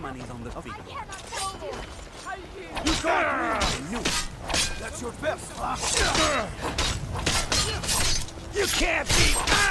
Money's on the field. You got me! That's your best, huh? You can't beat!